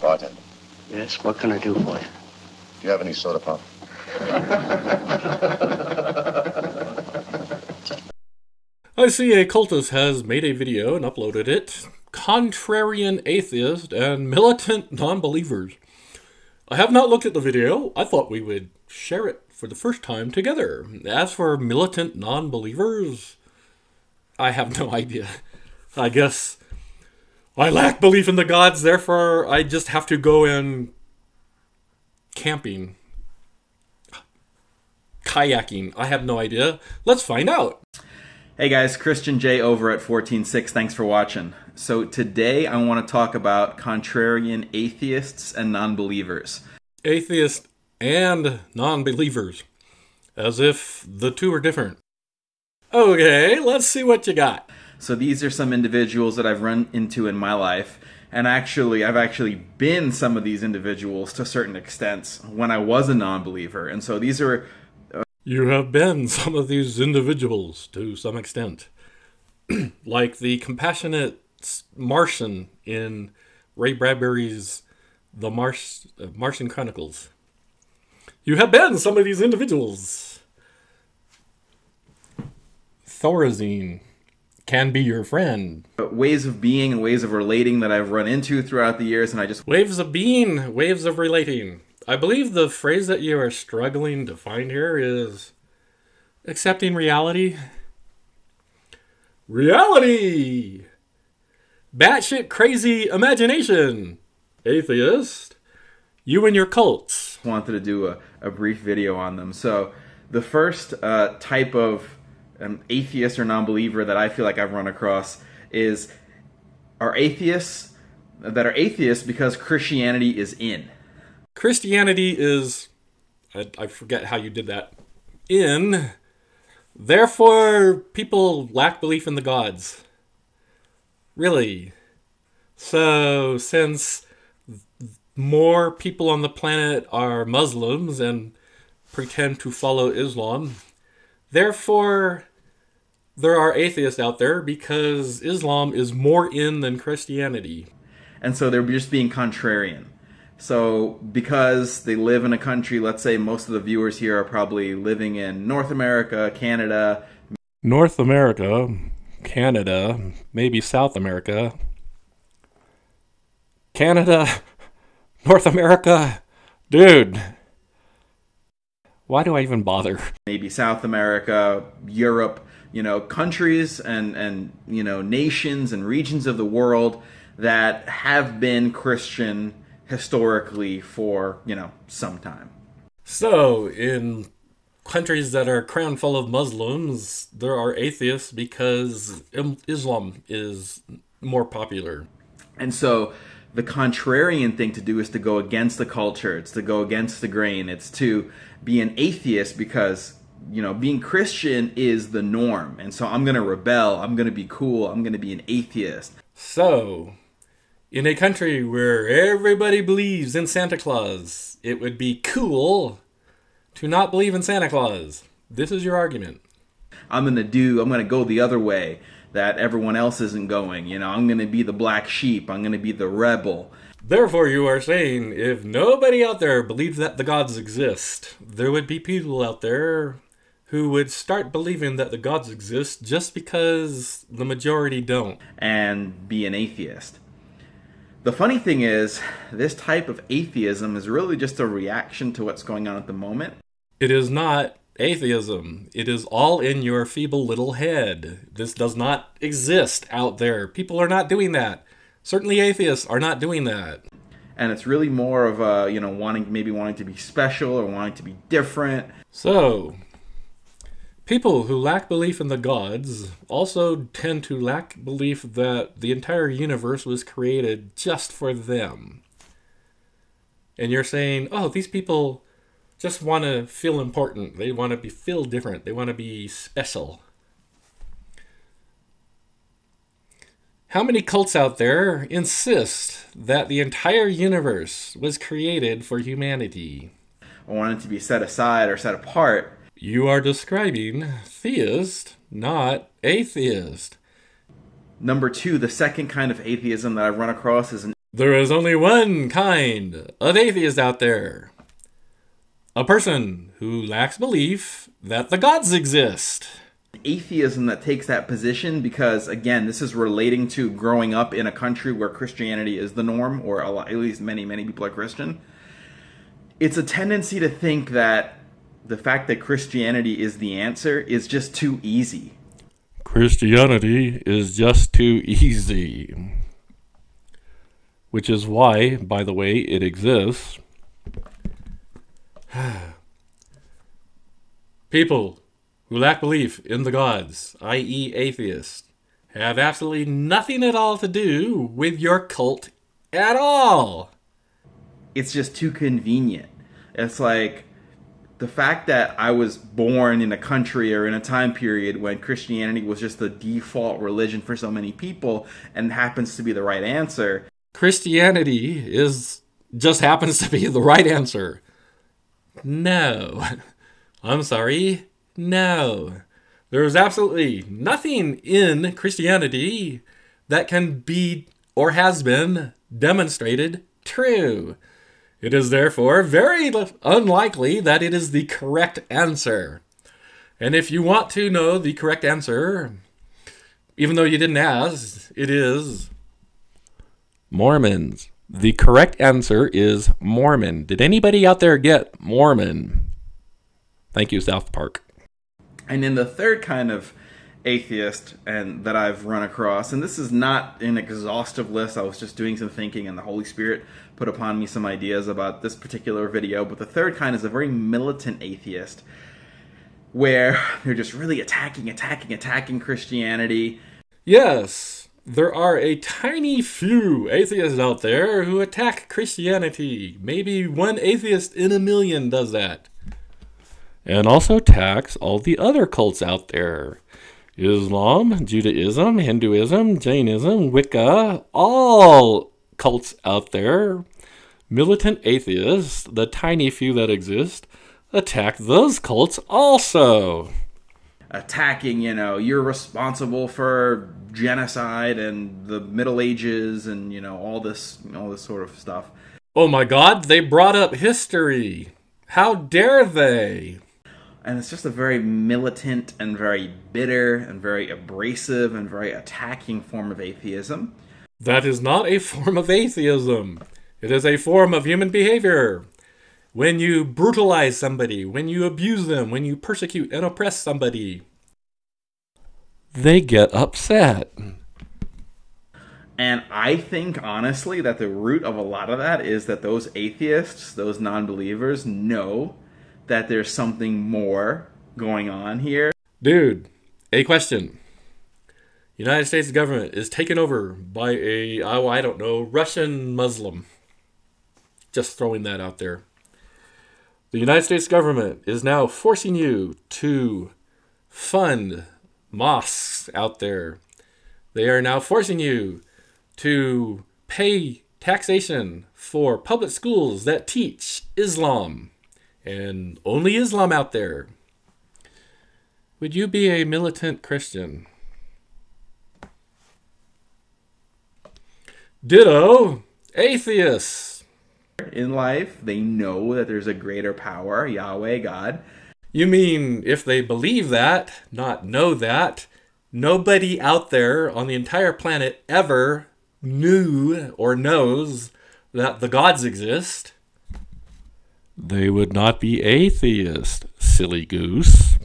Bartender, Yes, what can I do for you? do you have any soda pop? I see a cultist has made a video and uploaded it. Contrarian atheist and militant non-believers. I have not looked at the video. I thought we would share it for the first time together. As for militant non-believers, I have no idea. I guess I lack belief in the gods, therefore I just have to go in camping. Kayaking. I have no idea. Let's find out. Hey guys, Christian J over at 146. Thanks for watching. So today I want to talk about contrarian atheists and non-believers. atheists and non-believers as if the two are different okay let's see what you got So these are some individuals that I've run into in my life. And actually I've actually been some of these individuals to certain extents when I was a non-believer. And so these are you have been some of these individuals to some extent. Like the compassionate martian in ray bradbury's the uh, martian chronicles. You have been some of these individuals. Thorazine can be your friend ways of being and ways of relating that I've run into throughout the years and I just Waves of being, waves of relating. I believe the phrase that you are struggling to find here is accepting reality. Reality! Batshit crazy imagination. Atheist. You and your cults. wanted to do a, a brief video on them. So, the first uh, type of um, atheist or non-believer that I feel like I've run across is are atheists that are atheists because Christianity is in. Christianity is. I, I forget how you did that. In. Therefore, people lack belief in the gods. Really. So, since more people on the planet are Muslims and pretend to follow Islam, therefore, there are atheists out there because Islam is more in than Christianity. And so they're just being contrarian. So, because they live in a country, let's say most of the viewers here are probably living in North America, Canada, North America, Canada, maybe South America, Canada, North America. Dude, why do I even bother? maybe South America, Europe, you know, countries and and you know, nations and regions of the world that have been Christian historically for, you know, some time. So, in countries that are crammed full of Muslims, there are atheists because Islam is more popular. And so the contrarian thing to do is to go against the culture. It's to go against the grain. It's to be an atheist because, you know, being Christian is the norm. And so I'm going to rebel. I'm going to be cool. I'm going to be an atheist. So, in a country where everybody believes in Santa Claus, it would be cool to not believe in Santa Claus. This is your argument. I'm going to do, I'm going to go the other way that everyone else isn't going. You know, I'm going to be the black sheep. I'm going to be the rebel. Therefore, you are saying if nobody out there believes that the gods exist, there would be people out there who would start believing that the gods exist just because the majority don't. and be an atheist. The funny thing is, this type of atheism is really just a reaction to what's going on at the moment. It is not atheism. It is all in your feeble little head. This does not exist out there. People are not doing that. Certainly, atheists are not doing that. And it's really more of a, you know, wanting, maybe wanting to be special or wanting to be different. So, people who lack belief in the gods also tend to lack belief that the entire universe was created just for them. And you're saying, oh, these people just want to feel important. They want to be feel different. They want to be special. How many cults out there insist that the entire universe was created for humanity? I want it to be set aside or set apart. You are describing theist, not atheist. Number two, the second kind of atheism that I've run across is an There is only one kind of atheist out there a person who lacks belief that the gods exist. atheism that takes that position because again this is relating to growing up in a country where christianity is the norm or a lot, at least many many people are christian it's a tendency to think that the fact that christianity is the answer is just too easy Christianity is just too easy. Which is why, by the way, it exists. People who lack belief in the gods, i.e., atheists, have absolutely nothing at all to do with your cult at all. it's just too convenient it's like the fact that i was born in a country or in a time period when christianity was just the default religion for so many people and happens to be the right answer Christianity is just happens to be the right answer. No. I'm sorry. No. There is absolutely nothing in Christianity that can be or has been demonstrated true. It is therefore very unlikely that it is the correct answer. And if you want to know the correct answer, even though you didn't ask, it is Mormons. The correct answer is Mormon. Did anybody out there get Mormon? Thank you, South Park. And then the third kind of atheist and that I've run across, and this is not an exhaustive list. I was just doing some thinking, and the Holy Spirit put upon me some ideas about this particular video. But the third kind is a very militant atheist, where they're just really attacking, attacking, attacking Christianity. Yes, there are a tiny few atheists out there who attack Christianity. Maybe one atheist in a million does that. And also attacks all the other cults out there Islam, Judaism, Hinduism, Jainism, Wicca, all cults out there. Militant atheists, the tiny few that exist, attack those cults also. Attacking, you know, you're responsible for genocide and the Middle Ages and you know all this all this sort of stuff. Oh my god, they brought up history. How dare they? And it's just a very militant and very bitter and very abrasive and very attacking form of atheism. That is not a form of atheism. It is a form of human behavior. When you brutalize somebody, when you abuse them, when you persecute and oppress somebody, they get upset. And I think honestly that the root of a lot of that is that those atheists, those non-believers know that there's something more going on here Dude, a question. United States government is taken over by a, oh, I don't know, Russian Muslim. Just throwing that out there. The United States government is now forcing you to fund mosques out there. They are now forcing you to pay taxation for public schools that teach Islam and only Islam out there. Would you be a militant Christian? Ditto, atheists. In life. They know that there's a greater power, Yahweh, God. You mean if they believe that, not know that, nobody out there on the entire planet ever knew or knows that the gods exist? They would not be atheist, silly goose.